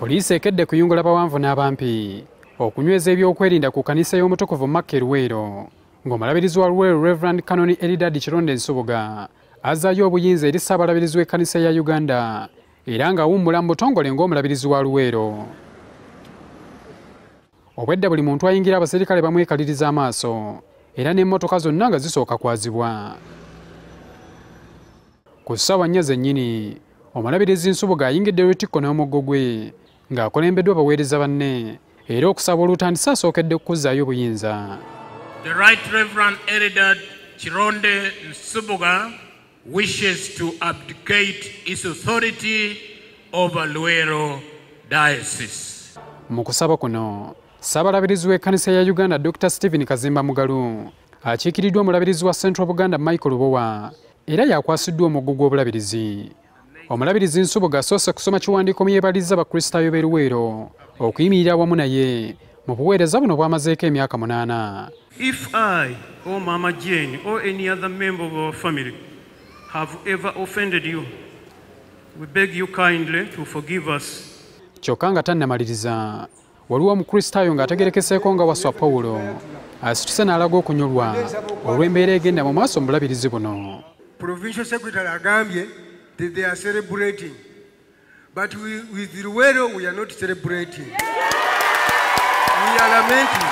poliisi ekedde kuyungula bawanvu n'abampi okunyweza ebyokwerinda ku kanisa y'omutukuvu makka eruweero ng'omalabirizi wa luweero reverand canoni eridad kironde nsubuga azzaayo obuyinza eri ssaabalabirizi w'ekkanisa ya uganda era ng'awummula mu butongole ng'omulabirizi wa luweero. Obwedda buli muntu ayingira abaserikale bamwekaliriza amaaso era n'emmotoka zonna nga zisooka kwazibwa. Ku ssaawa nnya zennyini omulabirizi nsubuga ayingidde lutikko n'omuggo gwe ng'akolembeddwa baweereza banne era okusaba olutandisa asookedde okukuzzaayo obuyinza The Right Reverend Eridad Chironde Nsubuga wishes to abdicate its authority over Luero Diocese. mu kusaba kuno ssaabalabirizi w'ekkanisa ya uganda dr stephen kazimba mugalu akiikiriddwa omulabirizi wa central buganda michael lubowa era yakwasiddwa omuggo gw'obulabirizi omulabirizi nsubuga asoose kusoma kiwandiiko mu yeebaliza bakristaayo b'eruweero okuyimirira awamu naye mu buweereza buno bwamazeeko emyaka munaana If I, or Mama Jane, or any other member of our family have ever offended you, we beg you kindly to forgive us. kyokka nga tannamaliriza waliwo omukristaayo ng'ategerekeseeko nga waswa pawulo asituse n'alaga okunyolwa olw'embeera egenda mu maaso mu bulabirizi buno provincial secretary agambye that they are celebrating. But we, with Luwero we are not celebrating. We are lamenting.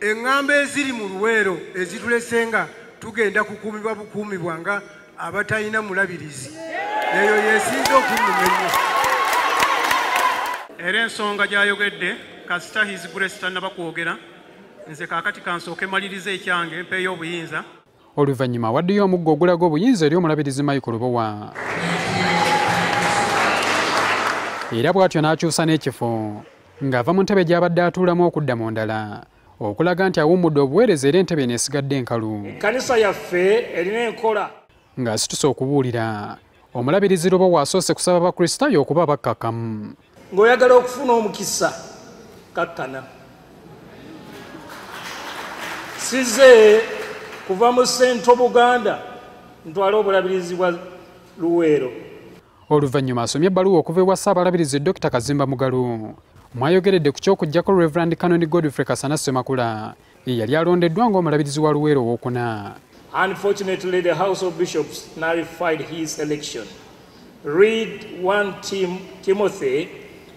Eŋŋambo eziri mu luweero ezitulesenga tugenda kukuumibwa bukuumibwa nga abatalina mulabirizi. Eyo yesinza okunnuma ennyo era ensonga gy'ayogedde kasita his grace tannaba kwogera. Nze kaakati kansooke maliriza ekyange mpeeyo obuyinza oluvannyuma awaddeyo omuggo ogulaga obuyinza eri omulabirizi michael lubowa. Era bw'atyo n'akyusa n'ekifo ng'ava mu ntebe gy'abadde atuulamu okudda mu ndala okulaga nti awummudde obuweereza era entebe eno esigadde enkalu. Ekkanisa yaffe erina enkola. Ng'asituse okubuulira omulabirizi lubowa asoose kusaba abakristaayo okuba bakkakkamu ng'oyagala okufuna omukisa kakkana size kuva mu sento buganda ntwale obulabirizi bwa luweero. Oluvannyuma asomye ebbaluwa okuva ewa ssaabalabirizi dr kazimba mugalu. Mwayogeredde ku kyokuggyako reverand canoni godfrey kasana semakula eyali alondeddwa ng'omulabirizi wa luweero owookuna unfortunately the house of bishops nullified his election. Read 1 Tim, timothy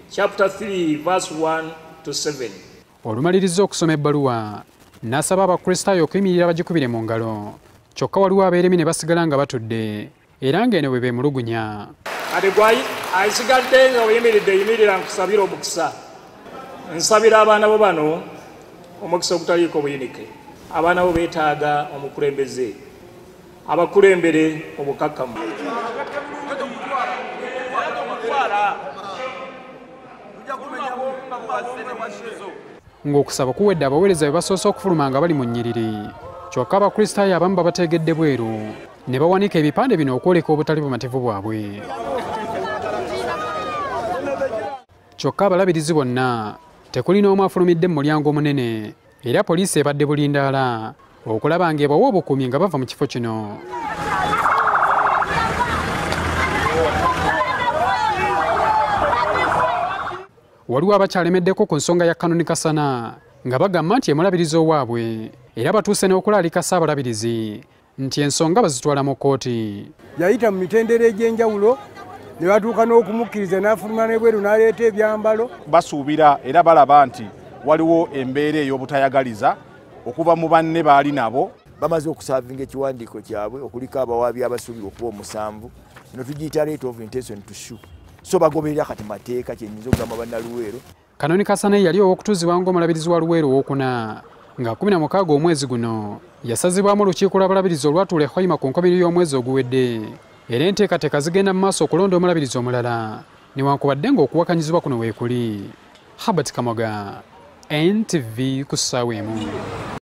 chapter 3 verse 1 to 7 olumaliriza okusoma ebbaluwa n'asaba abakristaayo okuyimirira bagikubire mu ngalo. Kyokka waliwo abeeremi ne basigala nga batudde era ng'eno bwe beemulugunya. Ate gwe ayisigadde nga oyimiridde yimirira nkusabira omukisa. Nsabira abaana bo bano omukisa ogutaliiko buyinike abaana bo beetaaga omukulembeze. Abakulembere obukakkamu ng'okusaba kuwedde abaweereza be basoose okufuluma nga bali mu nnyiriri. Kyokka abakristaayo abamu babategedde bweru ne bawanika ebipande bino okwoleka obutali bumativu bwabwe. Kyokka abalabirizi bonna tekuli n'omu afulumidde mu mulyango omunene era poliisi ebadde bulindaala okulaba ng'ebawa obukuumi nga bava mu kifo kino waliwo abakyalemeddeko ku nsonga ya kanoni kasana nga bagamba nti emulabirizi owaabwe era batuuse n'okulaalika ssaabalabirizi nti ensonga bazitwala mu kkooti. Yayita mu mitendera egy'enjawulo ne batuuka n'okumukkiriza n'afuluma n'ebweru n'aleeta ebyambalo. Basuubira era balaba nti waliwo embeera ey'obutayagaliza okuva mu banne baali nabo. Bamaze okusaavinga ekiwandiiko kyabwe okuliko abawaabi abasuubirwa okuba omusanvu eno tugiyita rate of intention to sue so bagoberera kati mateeka kyenyinza okugamba bannaluweero. Kanoni kasana yali ow'okutuuzibwa ng'omulabirizi wa luweero owokuna nga 16 omwezi guno yasazibwamu olukiiko lw'abalabirizi olwatuula ehoima ku nkomero y'omwezi oguwedde. Era enteekateeka zigenda mu maaso okulonda omulabirizi omulala. Newankubadde ng'okuwakanyizibwa kuno weekuli habert kamoga ntv ku ssaawa emu